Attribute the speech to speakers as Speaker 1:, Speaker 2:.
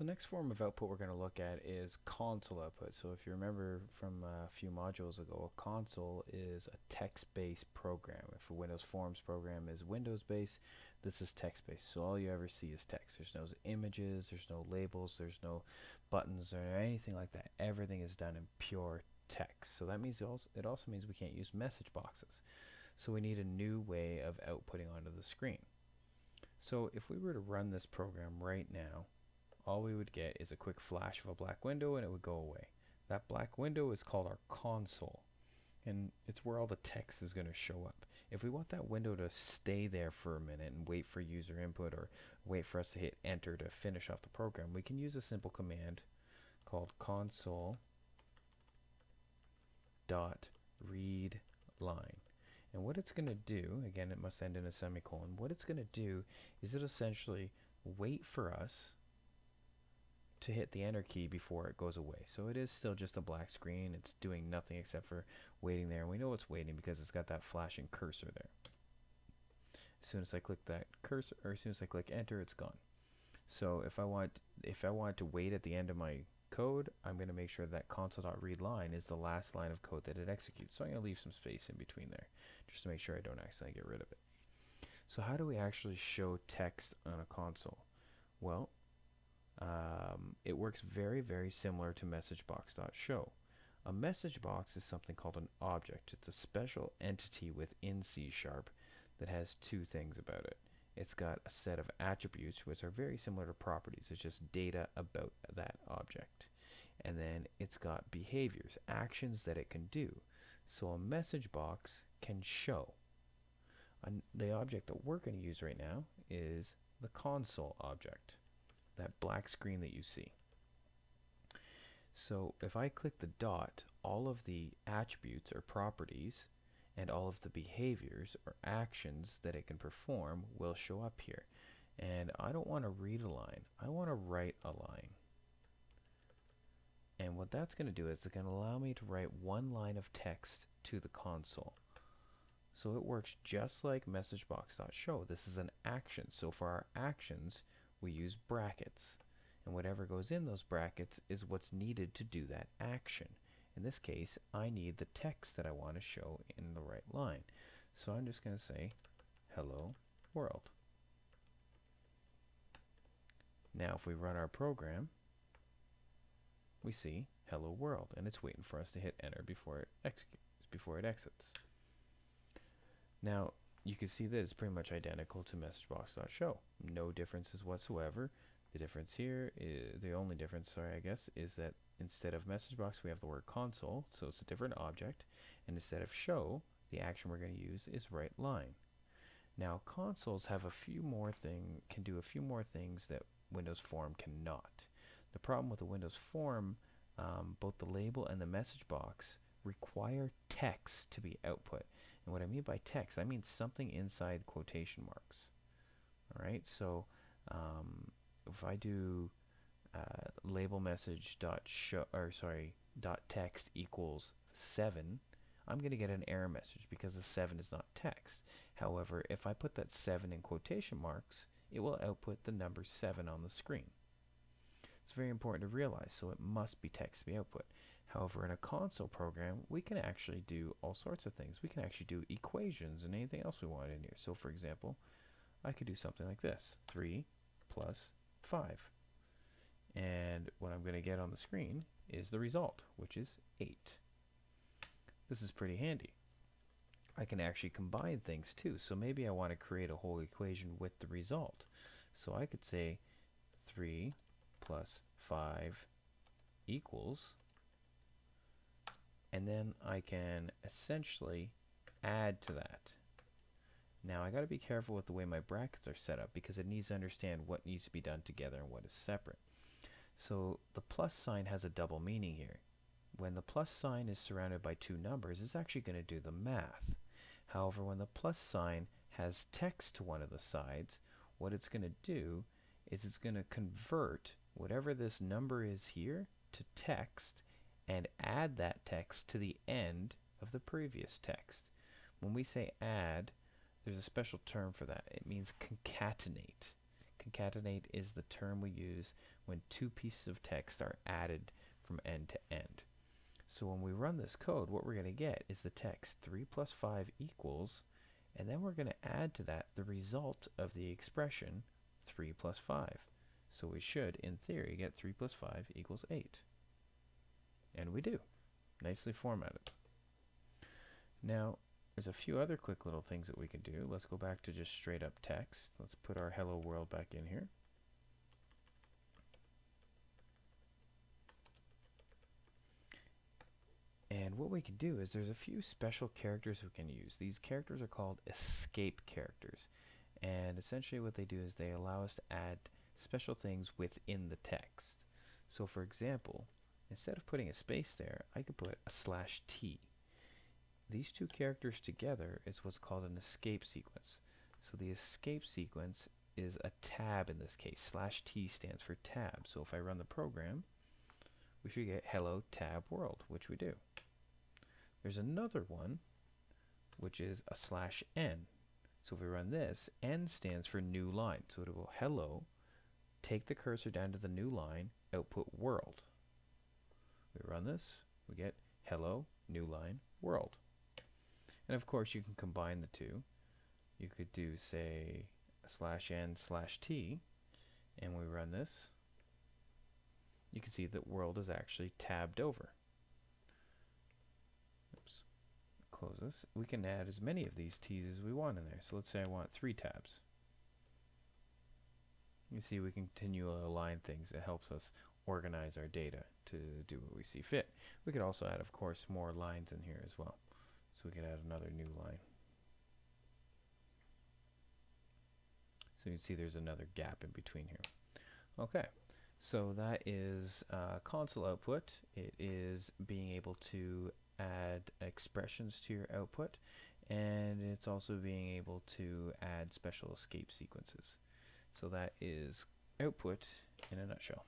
Speaker 1: The next form of output we're going to look at is console output. So if you remember from a few modules ago, a console is a text-based program. If a Windows Forms program is Windows-based, this is text-based. So all you ever see is text. There's no images, there's no labels, there's no buttons or anything like that. Everything is done in pure text. So that means it also, it also means we can't use message boxes. So we need a new way of outputting onto the screen. So if we were to run this program right now, all we would get is a quick flash of a black window and it would go away. That black window is called our console and it's where all the text is going to show up. If we want that window to stay there for a minute and wait for user input or wait for us to hit enter to finish off the program, we can use a simple command called console dot read line. And what it's going to do, again it must end in a semicolon, what it's going to do is it essentially wait for us to hit the enter key before it goes away. So it is still just a black screen. It's doing nothing except for waiting there. And we know it's waiting because it's got that flashing cursor there. As soon as I click that cursor, or as soon as I click enter, it's gone. So if I want, if I want to wait at the end of my code, I'm going to make sure that console.readline is the last line of code that it executes. So I'm going to leave some space in between there, just to make sure I don't accidentally get rid of it. So how do we actually show text on a console? Well, um, it works very, very similar to messagebox.show. A message box is something called an object. It's a special entity within C Sharp that has two things about it. It's got a set of attributes which are very similar to properties. It's just data about that object. And then it's got behaviors, actions that it can do. So a message box can show. And the object that we're going to use right now is the console object that black screen that you see. So if I click the dot, all of the attributes or properties and all of the behaviors or actions that it can perform will show up here. And I don't want to read a line. I want to write a line. And what that's going to do is it's going to allow me to write one line of text to the console. So it works just like messagebox.show. This is an action. So for our actions, we use brackets. And whatever goes in those brackets is what's needed to do that action. In this case, I need the text that I want to show in the right line. So I'm just going to say, hello world. Now if we run our program, we see hello world and it's waiting for us to hit enter before it before it exits. Now you can see that it's pretty much identical to messagebox.show. No differences whatsoever. The difference here, is, the only difference, sorry, I guess, is that instead of messagebox, we have the word console, so it's a different object. And instead of show, the action we're going to use is write line. Now, consoles have a few more thing, can do a few more things that Windows Form cannot. The problem with the Windows Form, um, both the label and the message box require text to be output. And what I mean by text, I mean something inside quotation marks. All right, so um, if I do uh, label message dot show or sorry dot text equals seven, I'm going to get an error message because the seven is not text. However, if I put that seven in quotation marks, it will output the number seven on the screen. It's very important to realize, so it must be text to be output. However, in a console program, we can actually do all sorts of things. We can actually do equations and anything else we want in here. So for example, I could do something like this. 3 plus 5. And what I'm going to get on the screen is the result, which is 8. This is pretty handy. I can actually combine things too. So maybe I want to create a whole equation with the result. So I could say 3 plus 5 equals and then I can essentially add to that. Now I got to be careful with the way my brackets are set up because it needs to understand what needs to be done together and what is separate. So the plus sign has a double meaning here. When the plus sign is surrounded by two numbers, it's actually going to do the math. However, when the plus sign has text to one of the sides, what it's going to do is it's going to convert whatever this number is here to text and add that text to the end of the previous text. When we say add, there's a special term for that. It means concatenate. Concatenate is the term we use when two pieces of text are added from end to end. So when we run this code, what we're going to get is the text 3 plus 5 equals, and then we're going to add to that the result of the expression 3 plus 5. So we should, in theory, get 3 plus 5 equals 8. And we do. Nicely formatted. Now, there's a few other quick little things that we can do. Let's go back to just straight up text. Let's put our hello world back in here. And what we can do is there's a few special characters we can use. These characters are called escape characters. And essentially what they do is they allow us to add special things within the text. So for example, instead of putting a space there, I could put a slash T. These two characters together is what's called an escape sequence. So the escape sequence is a tab in this case. Slash T stands for tab. So if I run the program, we should get hello tab world, which we do. There's another one, which is a slash n. So if we run this, n stands for new line. So it will hello, take the cursor down to the new line, output world. We run this, we get hello, new line, world. And of course you can combine the two. You could do say slash n slash t, and we run this, you can see that world is actually tabbed over. Oops. Close this. We can add as many of these T's as we want in there. So let's say I want three tabs. You see we can continue to align things. It helps us organize our data to do what we see fit. We could also add, of course, more lines in here as well. So we could add another new line. So you can see there's another gap in between here. Okay. So that is uh, console output. It is being able to add expressions to your output and it's also being able to add special escape sequences. So that is output in a nutshell.